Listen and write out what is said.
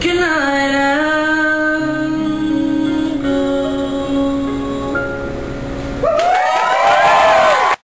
Goodnight.